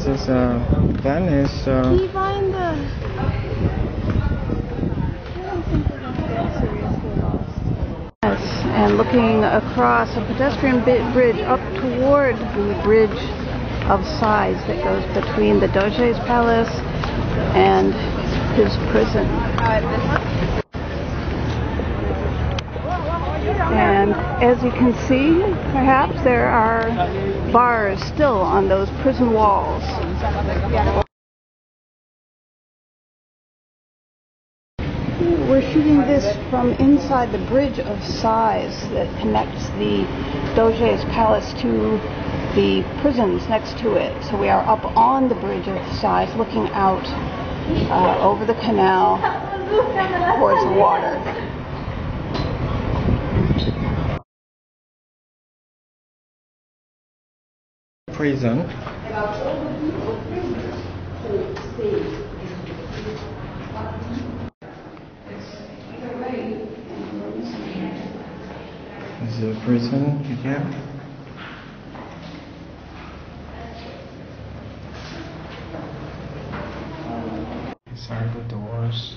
This is uh, Venice. Can Uh, you find the? I don't think we're gonna get seriously lost. Yes, and looking across a pedestrian bridge up toward the bridge of Sighs that goes between the Doge's palace and his prison. Uh, this one. And as you can see, perhaps there are bars still on those prison walls. We're shooting this from inside the bridge of Sighs that connects the Doge's palace to the prisons next to it. So we are up on the bridge of Sighs looking out uh, over the canal towards the water. Prison. A prison again. Are the doors.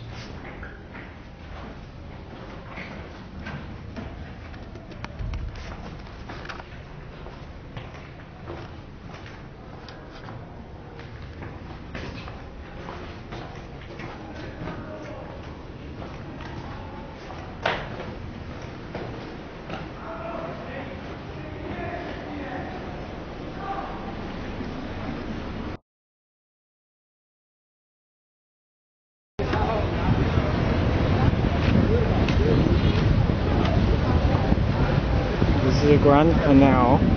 This is the Grand Canal.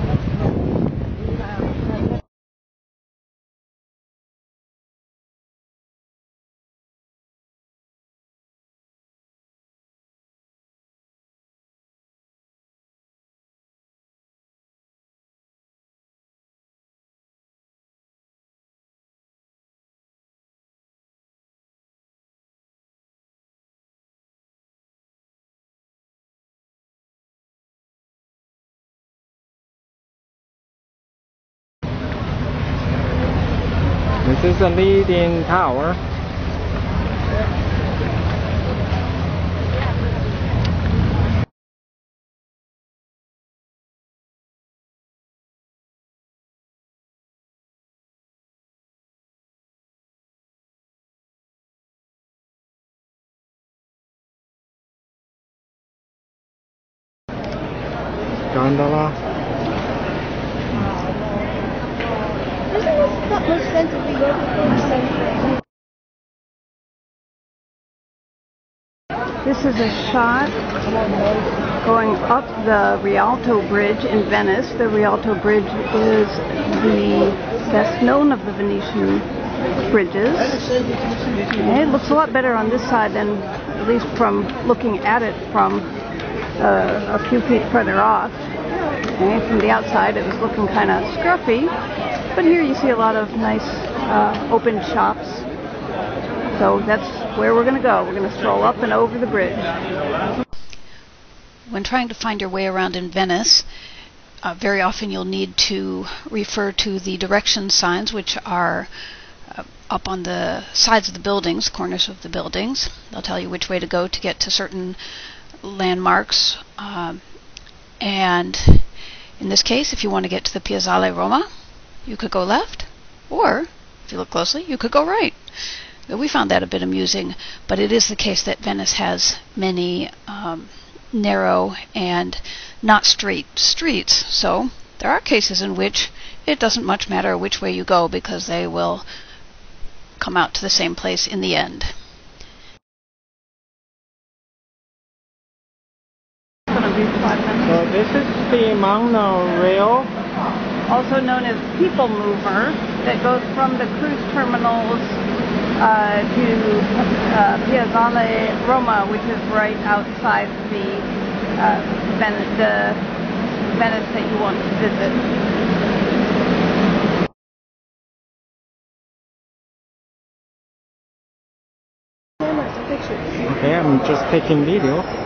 This is the leaning tower. Gondola. Doesn't this not make sense if we go to the center? This is a shot going up the Rialto Bridge in Venice. The Rialto Bridge is the best known of the Venetian bridges. It looks a lot better on this side than, at least from looking at it from uh, a few feet further off. Okay, from the outside, it was looking kind of scruffy, but here you see a lot of nice uh, open shops. So that's where we're going to go. We're going to stroll up and over the bridge. When trying to find your way around in Venice, uh, very often you'll need to refer to the direction signs, which are uh, up on the sides of the buildings, corners of the buildings. They'll tell you which way to go to get to certain landmarks. Um, and in this case, if you want to get to the Piazzale Roma, you could go left, or if you look closely, you could go right. We found that a bit amusing, but it is the case that Venice has many um, narrow and not straight streets. So there are cases in which it doesn't much matter which way you go because they will come out to the same place in the end. It's going to be five minutes. So this is the monorail. Also known as People Mover, that goes from the cruise terminals uh, to uh, Piazzale Roma, which is right outside the, uh, the Venice that you want to visit. Okay, I'm just taking video.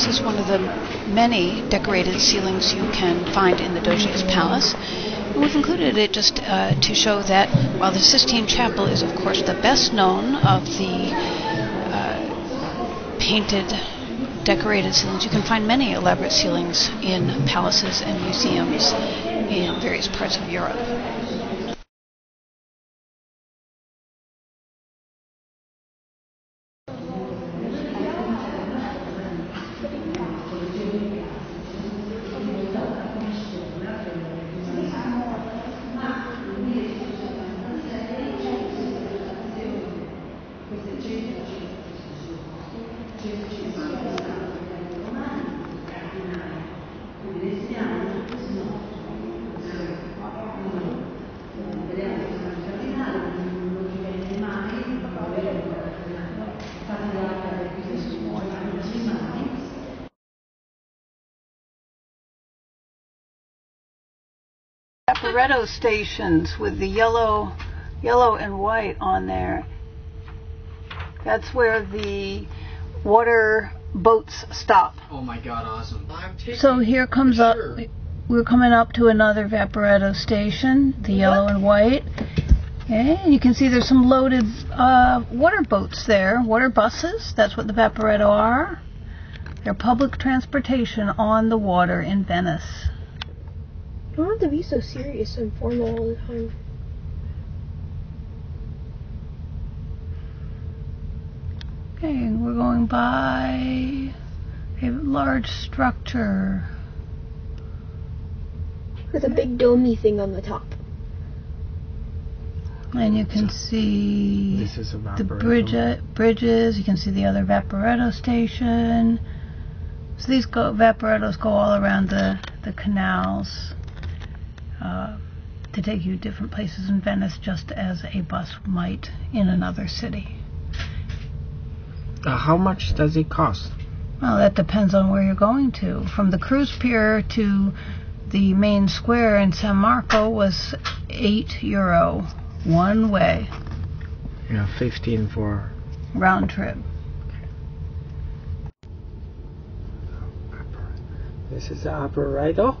This is one of the many decorated ceilings you can find in the Dogier's Palace. And we've included it just uh, to show that while the Sistine Chapel is, of course, the best known of the uh, painted decorated ceilings, you can find many elaborate ceilings in palaces and museums in various parts of Europe. Vaporetto stations with the yellow, yellow and white on there. That's where the water boats stop. Oh my god, awesome. So here comes up, Sure. we're coming up to another Vaporetto station, the yellow and white. Okay, and you can see there's some loaded uh, water boats there, water buses. That's what the Vaporetto are. They're public transportation on the water in Venice. You don't have to be so serious and formal all the time. Okay, and we're going by a large structure. With a big domey thing on the top. And you can see This is a the bridge, bridges. You can see the other Vaporetto station. So these go, Vaporettos go all around the, the canals to take you different places in Venice, just as a bus might in another city. Uh, how much does it cost? Well, that depends on where you're going to. From the cruise pier to the main square in San Marco was eight euro one way Yeah, 15 for. round trip. This is the operator.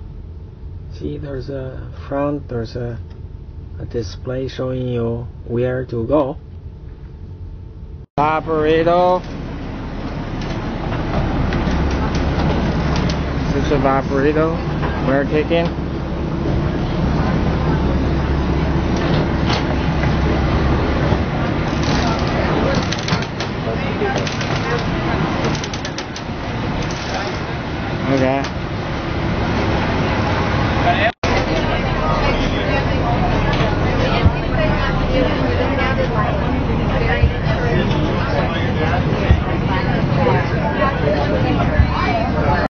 See, there's a front, there's a, a display showing you where to go. Operator. This is operator. We're taking.